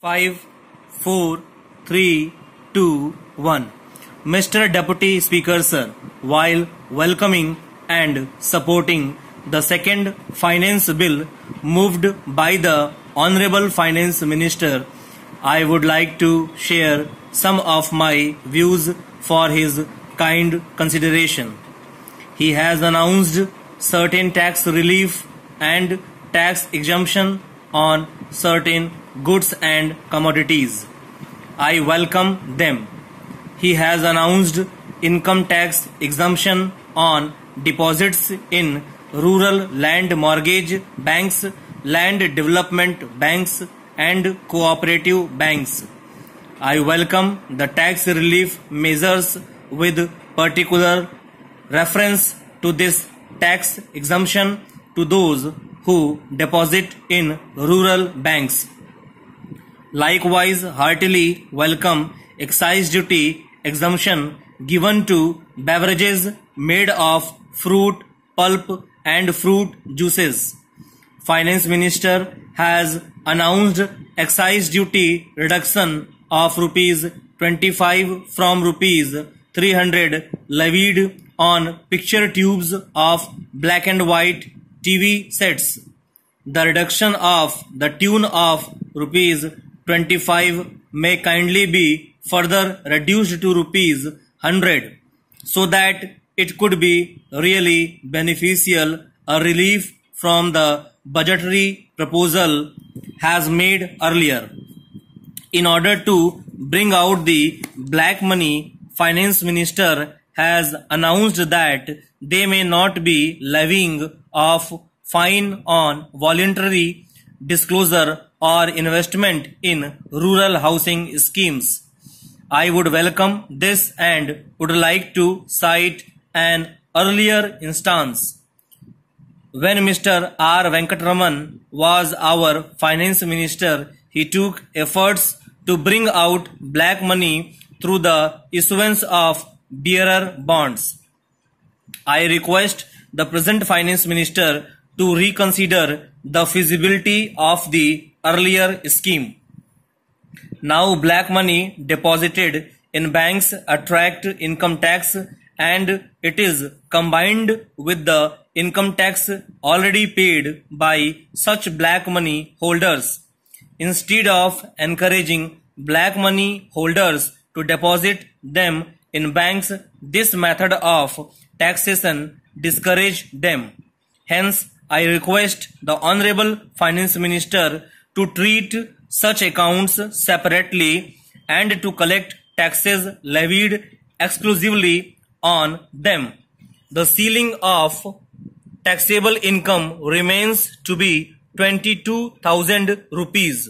Five, four, three, two, one. Mr. Deputy Speaker, sir, while welcoming and supporting the second finance bill moved by the Honorable Finance Minister, I would like to share some of my views for his kind consideration. He has announced certain tax relief and tax exemption on certain goods and commodities. I welcome them. He has announced income tax exemption on deposits in rural land mortgage banks, land development banks, and cooperative banks. I welcome the tax relief measures with particular reference to this tax exemption to those who deposit in rural banks. Likewise, heartily welcome excise duty exemption given to beverages made of fruit pulp and fruit juices. Finance Minister has announced excise duty reduction of rupees 25 from rupees 300 levied on picture tubes of black and white TV sets. The reduction of the tune of rupees 25 may kindly be further reduced to rupees 100 so that it could be really beneficial a relief from the budgetary proposal has made earlier. In order to bring out the black money, finance minister has announced that they may not be levying of fine on voluntary disclosure or investment in rural housing schemes. I would welcome this and would like to cite an earlier instance. When Mr. R. Venkataraman was our finance minister, he took efforts to bring out black money through the issuance of bearer bonds. I request the present finance minister to reconsider the feasibility of the earlier scheme. Now black money deposited in banks attract income tax and it is combined with the income tax already paid by such black money holders. Instead of encouraging black money holders to deposit them in banks, this method of taxation discourage them. Hence, I request the Honorable Finance Minister to treat such accounts separately and to collect taxes levied exclusively on them. The ceiling of taxable income remains to be 22,000 rupees.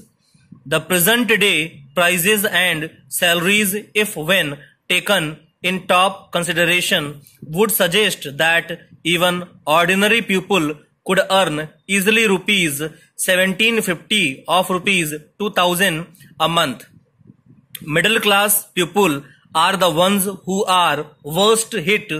The present day prices and salaries if when taken in top consideration would suggest that even ordinary people could earn easily rupees 1750 of rupees 2000 a month. Middle class people are the ones who are worst hit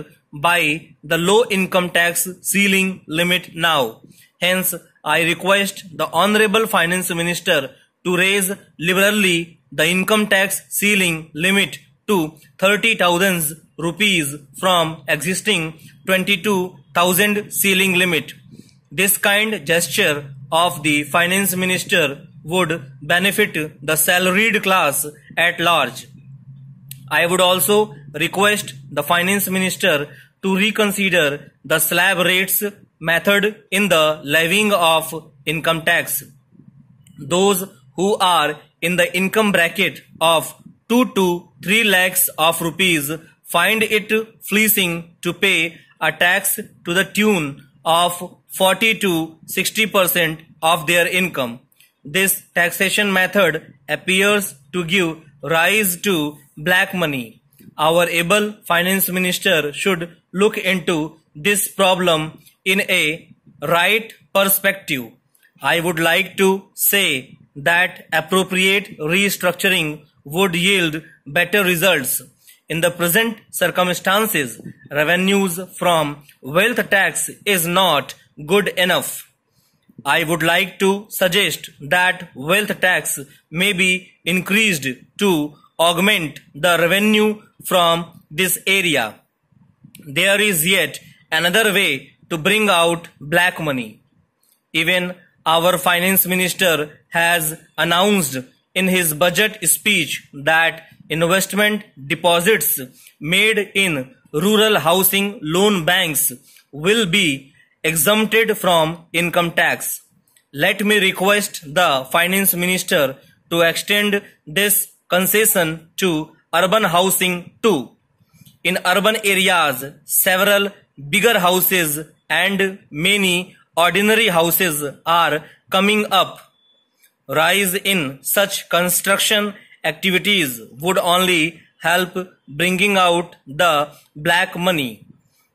by the low income tax ceiling limit now. Hence, I request the Honorable Finance Minister to raise liberally the income tax ceiling limit to 30,000 rupees from existing 22,000 ceiling limit. This kind gesture of the finance minister would benefit the salaried class at large. I would also request the finance minister to reconsider the slab rates method in the levying of income tax. Those who are in the income bracket of 2 to 3 lakhs of rupees find it fleecing to pay a tax to the tune of 40 to 60 percent of their income. This taxation method appears to give rise to black money. Our able finance minister should look into this problem in a right perspective. I would like to say that appropriate restructuring would yield better results. In the present circumstances, revenues from wealth tax is not good enough. I would like to suggest that wealth tax may be increased to augment the revenue from this area. There is yet another way to bring out black money. Even our finance minister has announced in his budget speech that investment deposits made in rural housing loan banks will be exempted from income tax. Let me request the finance minister to extend this concession to urban housing too. In urban areas, several bigger houses and many ordinary houses are coming up. Rise in such construction activities would only help bringing out the black money.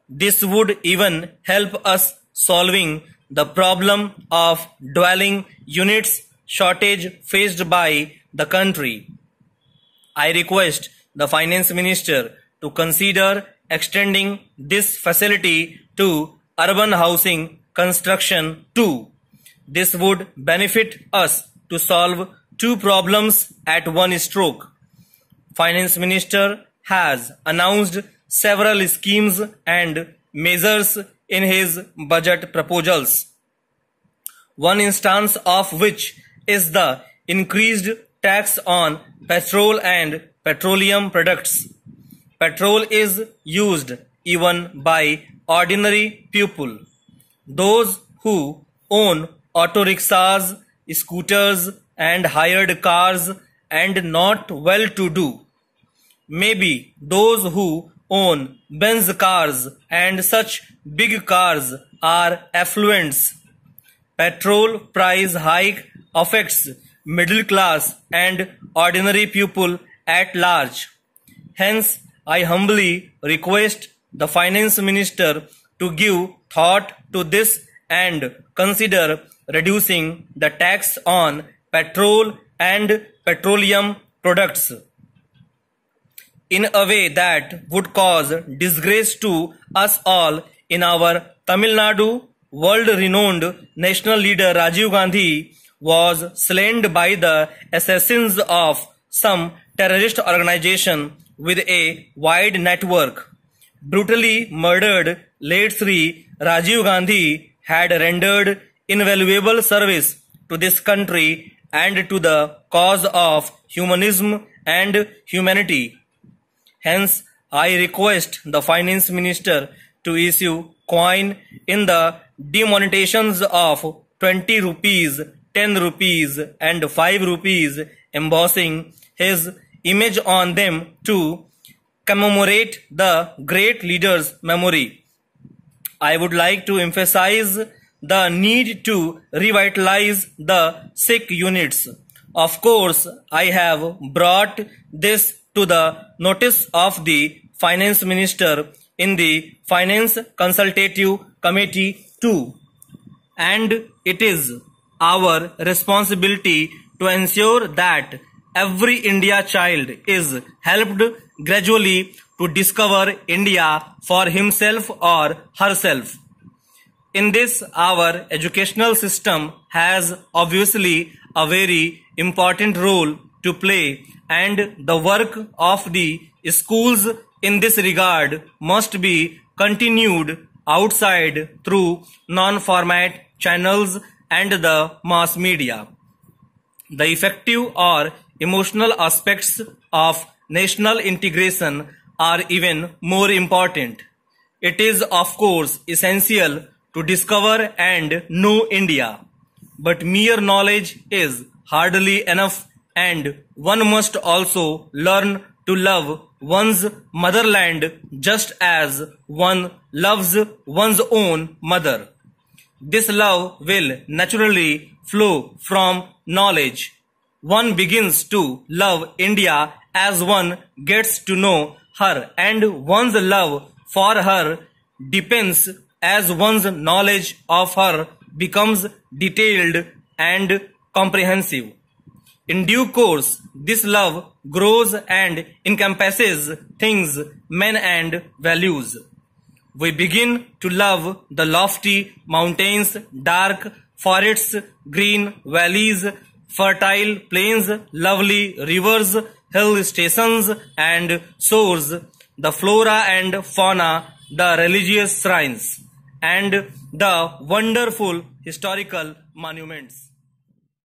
This would even help us solving the problem of dwelling units shortage faced by the country. I request the finance minister to consider extending this facility to urban housing construction too. This would benefit us to solve two problems at one stroke. Finance minister has announced several schemes and measures in his budget proposals. One instance of which is the increased tax on petrol and petroleum products. Petrol is used even by ordinary people. Those who own auto rickshaws, scooters and hired cars and not well to do Maybe those who own Benz cars and such big cars are affluents. Petrol price hike affects middle class and ordinary people at large. Hence, I humbly request the finance minister to give thought to this and consider reducing the tax on petrol and petroleum products in a way that would cause disgrace to us all in our Tamil Nadu world-renowned national leader Rajiv Gandhi was slain by the assassins of some terrorist organization with a wide network. Brutally murdered late Sri Rajiv Gandhi had rendered invaluable service to this country and to the cause of humanism and humanity. Hence, I request the finance minister to issue coin in the demonetizations of 20 rupees, 10 rupees and 5 rupees embossing his image on them to commemorate the great leader's memory. I would like to emphasize the need to revitalize the sick units. Of course, I have brought this to the notice of the finance minister in the finance consultative committee too and it is our responsibility to ensure that every india child is helped gradually to discover india for himself or herself in this our educational system has obviously a very important role to play and the work of the schools in this regard must be continued outside through non-format channels and the mass media. The effective or emotional aspects of national integration are even more important. It is of course essential to discover and know India, but mere knowledge is hardly enough and one must also learn to love one's motherland just as one loves one's own mother. This love will naturally flow from knowledge. One begins to love India as one gets to know her and one's love for her depends as one's knowledge of her becomes detailed and comprehensive. In due course, this love grows and encompasses things, men and values. We begin to love the lofty mountains, dark forests, green valleys, fertile plains, lovely rivers, hill stations and shores, the flora and fauna, the religious shrines, and the wonderful historical monuments.